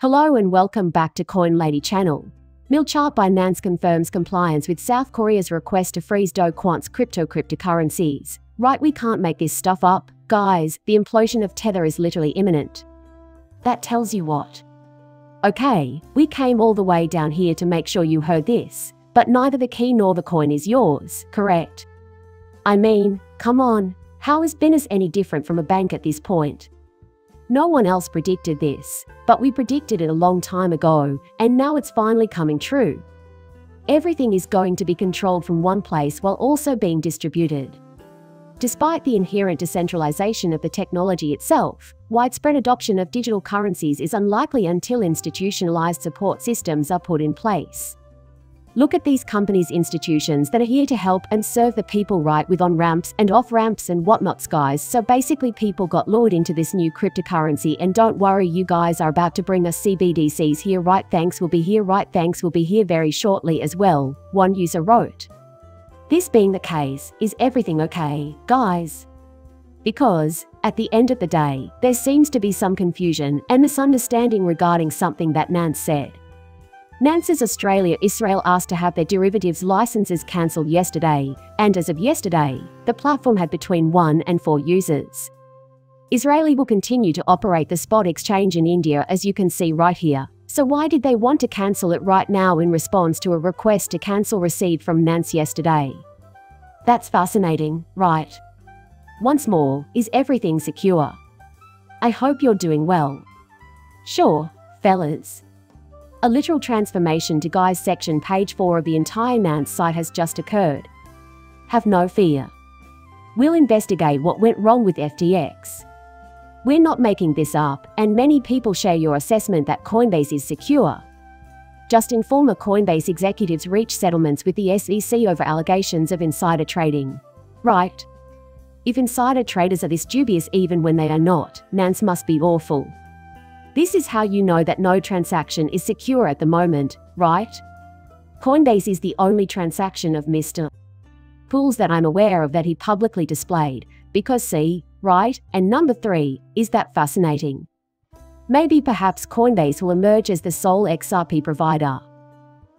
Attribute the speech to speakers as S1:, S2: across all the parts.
S1: Hello and welcome back to Coin Lady channel. Milchart Binance confirms compliance with South Korea's request to freeze Do crypto cryptocurrencies. Right, we can't make this stuff up. Guys, the implosion of Tether is literally imminent. That tells you what. Okay, we came all the way down here to make sure you heard this, but neither the key nor the coin is yours, correct? I mean, come on, how is Binance any different from a bank at this point? No one else predicted this, but we predicted it a long time ago, and now it's finally coming true. Everything is going to be controlled from one place while also being distributed. Despite the inherent decentralization of the technology itself, widespread adoption of digital currencies is unlikely until institutionalized support systems are put in place. Look at these companies' institutions that are here to help and serve the people right with on ramps and off ramps and whatnots, guys. So basically, people got lured into this new cryptocurrency. And don't worry, you guys are about to bring us CBDCs here, right? Thanks will be here, right? Thanks will be here very shortly as well, one user wrote. This being the case, is everything okay, guys? Because, at the end of the day, there seems to be some confusion and misunderstanding regarding something that Nance said. Nance's Australia Israel asked to have their derivatives licenses cancelled yesterday, and as of yesterday, the platform had between 1 and 4 users. Israeli will continue to operate the spot exchange in India as you can see right here. So why did they want to cancel it right now in response to a request to cancel received from Nance yesterday? That's fascinating, right? Once more, is everything secure? I hope you're doing well. Sure, fellas. A literal transformation to Guy's section page 4 of the entire Nance site has just occurred. Have no fear. We'll investigate what went wrong with FTX. We're not making this up, and many people share your assessment that Coinbase is secure. Justin former Coinbase executives reached settlements with the SEC over allegations of insider trading. Right. If insider traders are this dubious even when they are not, Nance must be awful. This is how you know that no transaction is secure at the moment, right? Coinbase is the only transaction of Mr. Pools that I'm aware of that he publicly displayed, because see, right, and number three, is that fascinating? Maybe perhaps Coinbase will emerge as the sole XRP provider.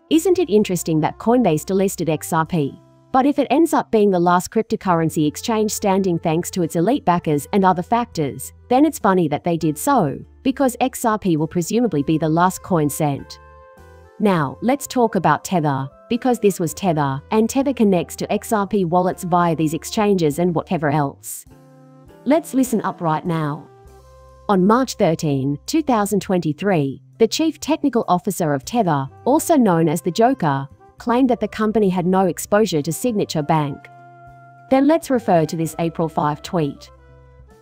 S1: Isn't it interesting that Coinbase delisted XRP? But if it ends up being the last cryptocurrency exchange standing thanks to its elite backers and other factors, then it's funny that they did so, because XRP will presumably be the last coin sent. Now, let's talk about Tether, because this was Tether, and Tether connects to XRP wallets via these exchanges and whatever else. Let's listen up right now. On March 13, 2023, the Chief Technical Officer of Tether, also known as the Joker, claimed that the company had no exposure to Signature Bank. Then let's refer to this April 5 tweet.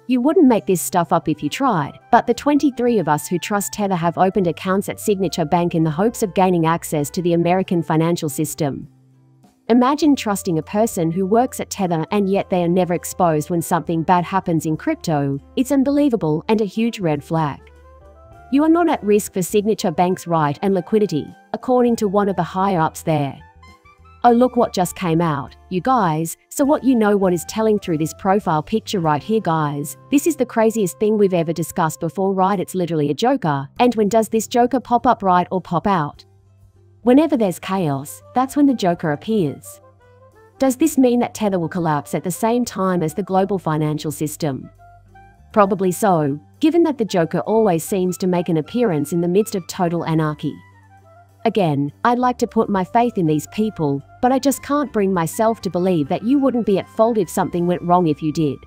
S1: You wouldn't make this stuff up if you tried, but the 23 of us who trust Tether have opened accounts at Signature Bank in the hopes of gaining access to the American financial system. Imagine trusting a person who works at Tether and yet they are never exposed when something bad happens in crypto. It's unbelievable and a huge red flag. You are not at risk for Signature Bank's right and liquidity, according to one of the higher ups there. Oh look what just came out, you guys, so what you know what is telling through this profile picture right here guys, this is the craziest thing we've ever discussed before right it's literally a joker, and when does this joker pop up right or pop out? Whenever there's chaos, that's when the joker appears. Does this mean that Tether will collapse at the same time as the global financial system? Probably so, given that the Joker always seems to make an appearance in the midst of total anarchy. Again, I'd like to put my faith in these people, but I just can't bring myself to believe that you wouldn't be at fault if something went wrong if you did.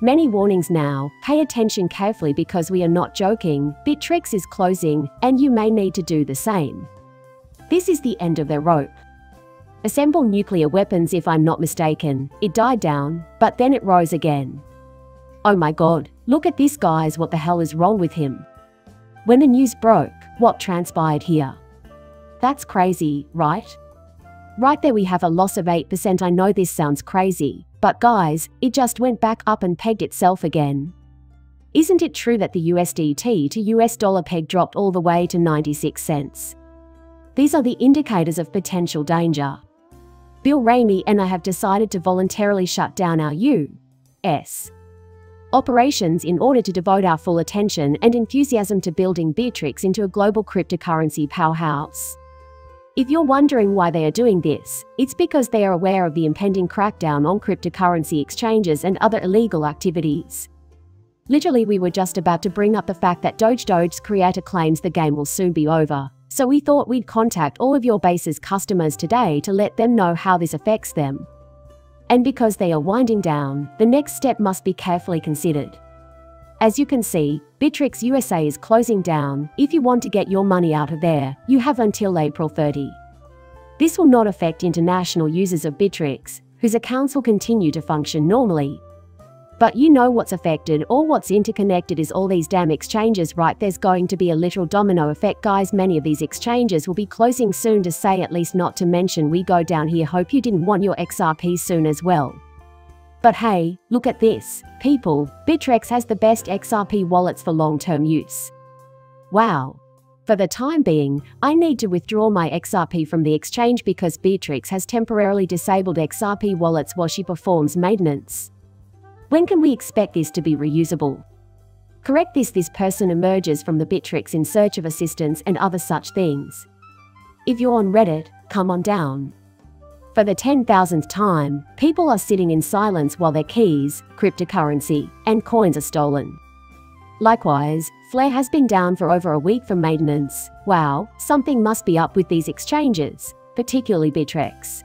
S1: Many warnings now, pay attention carefully because we are not joking, Bittrex is closing, and you may need to do the same. This is the end of their rope. Assemble nuclear weapons if I'm not mistaken, it died down, but then it rose again. Oh my god, look at this guys what the hell is wrong with him? When the news broke, what transpired here? That's crazy, right? Right there we have a loss of 8% I know this sounds crazy, but guys, it just went back up and pegged itself again. Isn't it true that the USDT to US dollar peg dropped all the way to 96 cents? These are the indicators of potential danger. Bill Ramey and I have decided to voluntarily shut down our U.S. operations in order to devote our full attention and enthusiasm to building Bittrex into a global cryptocurrency powerhouse. If you're wondering why they are doing this, it's because they are aware of the impending crackdown on cryptocurrency exchanges and other illegal activities. Literally, we were just about to bring up the fact that Doge Doge's creator claims the game will soon be over. So we thought we'd contact all of your base's customers today to let them know how this affects them. And because they are winding down, the next step must be carefully considered. As you can see, Bittrex USA is closing down. If you want to get your money out of there, you have until April 30. This will not affect international users of Bittrex, whose accounts will continue to function normally, but you know what's affected or what's interconnected is all these damn exchanges, right? There's going to be a literal domino effect, guys. Many of these exchanges will be closing soon to say, at least not to mention, we go down here. Hope you didn't want your XRP soon as well. But hey, look at this. People, Bittrex has the best XRP wallets for long term use. Wow. For the time being, I need to withdraw my XRP from the exchange because Bittrex has temporarily disabled XRP wallets while she performs maintenance. When can we expect this to be reusable? Correct this this person emerges from the Bittrex in search of assistance and other such things. If you're on Reddit, come on down. For the 10,000th time, people are sitting in silence while their keys, cryptocurrency, and coins are stolen. Likewise, Flare has been down for over a week for maintenance. Wow, something must be up with these exchanges, particularly Bittrex.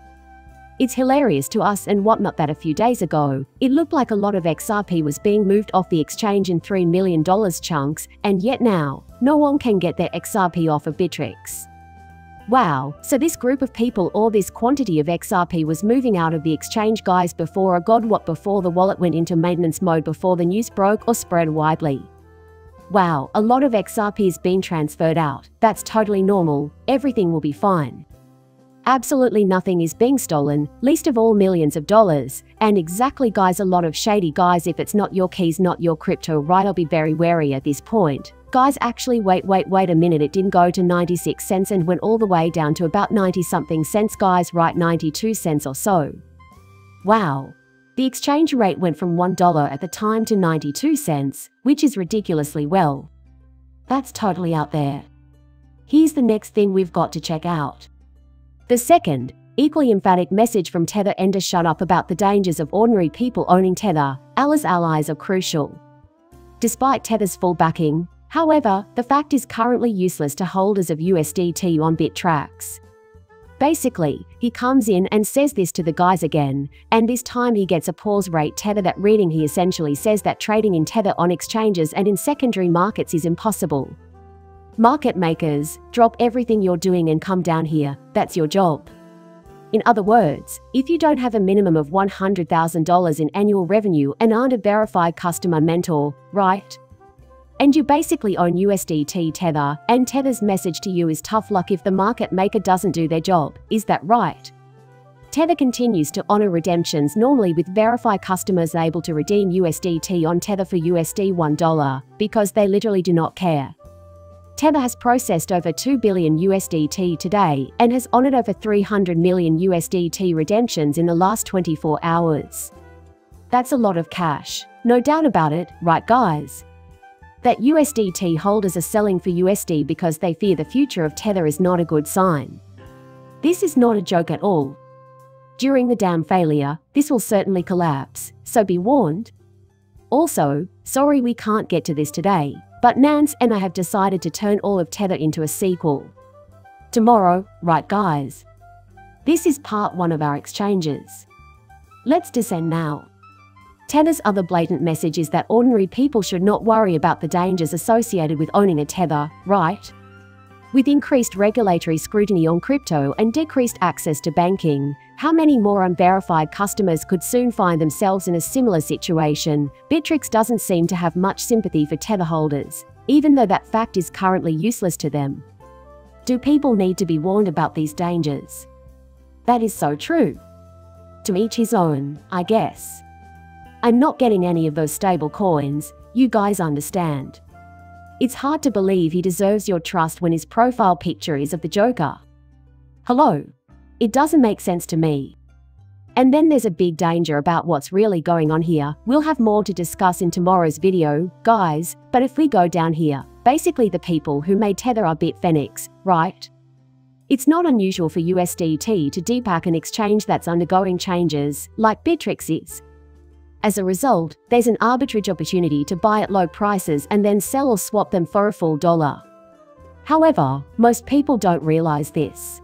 S1: It's hilarious to us and whatnot that a few days ago, it looked like a lot of XRP was being moved off the exchange in $3 million chunks, and yet now, no one can get their XRP off of Bittrex. Wow, so this group of people or this quantity of XRP was moving out of the exchange guys before a god what before the wallet went into maintenance mode before the news broke or spread widely. Wow, a lot of XRP has been transferred out. That's totally normal. Everything will be fine. Absolutely nothing is being stolen, least of all millions of dollars. And exactly guys a lot of shady guys if it's not your keys not your crypto right I'll be very wary at this point. Guys actually wait wait wait a minute it didn't go to 96 cents and went all the way down to about 90 something cents guys right 92 cents or so. Wow. The exchange rate went from $1 at the time to 92 cents, which is ridiculously well. That's totally out there. Here's the next thing we've got to check out. The second, equally emphatic message from Tether Ender shut up about the dangers of ordinary people owning Tether, Allah's allies are crucial. Despite Tether's full backing, however, the fact is currently useless to holders of USDT on Bittrex. Basically, he comes in and says this to the guys again, and this time he gets a pause rate tether that reading he essentially says that trading in tether on exchanges and in secondary markets is impossible. Market makers, drop everything you're doing and come down here, that's your job. In other words, if you don't have a minimum of $100,000 in annual revenue and aren't a verified customer mentor, right? And you basically own USDT Tether, and Tether's message to you is tough luck if the market maker doesn't do their job, is that right? Tether continues to honor redemptions normally with verified customers able to redeem USDT on Tether for USD $1 because they literally do not care. Tether has processed over 2 billion USDT today and has honored over 300 million USDT redemptions in the last 24 hours. That's a lot of cash. No doubt about it, right guys? That USDT holders are selling for USD because they fear the future of Tether is not a good sign. This is not a joke at all. During the dam failure, this will certainly collapse, so be warned. Also, sorry we can't get to this today, but Nance and I have decided to turn all of Tether into a sequel. Tomorrow, right guys? This is part one of our exchanges. Let's descend now. Tether's other blatant message is that ordinary people should not worry about the dangers associated with owning a Tether, right? With increased regulatory scrutiny on crypto and decreased access to banking, how many more unverified customers could soon find themselves in a similar situation? Bittrex doesn't seem to have much sympathy for Tether holders, even though that fact is currently useless to them. Do people need to be warned about these dangers? That is so true. To each his own, I guess. I'm not getting any of those stable coins, you guys understand. It's hard to believe he deserves your trust when his profile picture is of the Joker. Hello. It doesn't make sense to me. And then there's a big danger about what's really going on here. We'll have more to discuss in tomorrow's video, guys, but if we go down here, basically the people who made Tether are Bitfinex, right? It's not unusual for USDT to depack an exchange that's undergoing changes, like Bittrex is. As a result, there's an arbitrage opportunity to buy at low prices and then sell or swap them for a full dollar. However, most people don't realize this.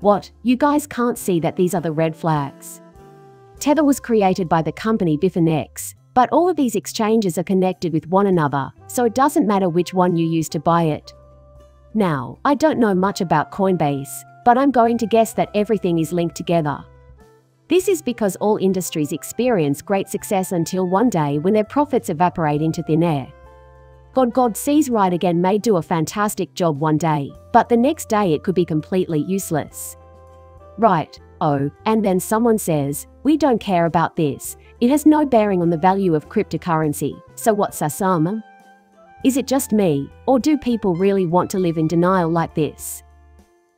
S1: What, you guys can't see that these are the red flags? Tether was created by the company Bitfinex, but all of these exchanges are connected with one another, so it doesn't matter which one you use to buy it. Now, I don't know much about Coinbase, but I'm going to guess that everything is linked together. This is because all industries experience great success until one day when their profits evaporate into thin air. God God sees right again may do a fantastic job one day, but the next day it could be completely useless. Right, oh, and then someone says, we don't care about this, it has no bearing on the value of cryptocurrency, so what's Asama? Is it just me, or do people really want to live in denial like this?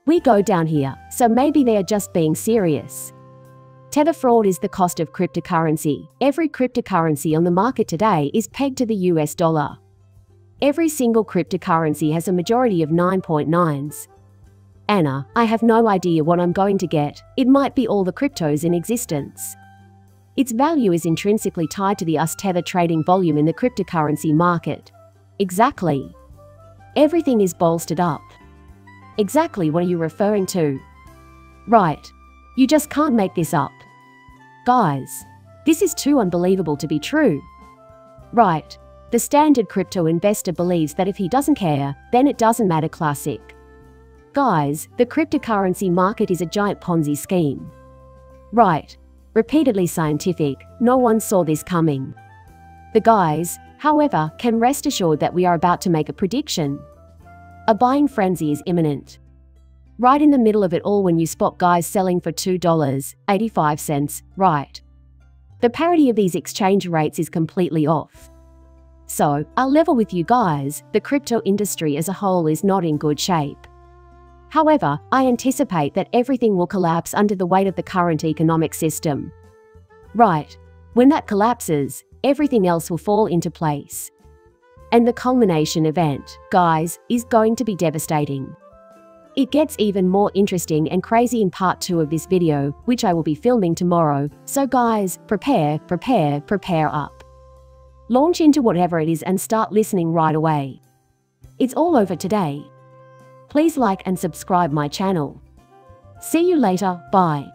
S1: We go down here, so maybe they are just being serious. Tether fraud is the cost of cryptocurrency. Every cryptocurrency on the market today is pegged to the US dollar. Every single cryptocurrency has a majority of 9.9s. Anna, I have no idea what I'm going to get. It might be all the cryptos in existence. Its value is intrinsically tied to the US Tether trading volume in the cryptocurrency market. Exactly. Everything is bolstered up. Exactly what are you referring to? Right. You just can't make this up. Guys, this is too unbelievable to be true. Right. The standard crypto investor believes that if he doesn't care, then it doesn't matter classic. Guys, the cryptocurrency market is a giant Ponzi scheme. Right. Repeatedly scientific, no one saw this coming. The guys, however, can rest assured that we are about to make a prediction. A buying frenzy is imminent. Right in the middle of it all when you spot guys selling for $2.85, right. The parity of these exchange rates is completely off. So, I'll level with you guys, the crypto industry as a whole is not in good shape. However, I anticipate that everything will collapse under the weight of the current economic system. Right. When that collapses, everything else will fall into place. And the culmination event, guys, is going to be devastating. It gets even more interesting and crazy in part 2 of this video, which I will be filming tomorrow, so guys, prepare, prepare, prepare up. Launch into whatever it is and start listening right away. It's all over today. Please like and subscribe my channel. See you later, bye.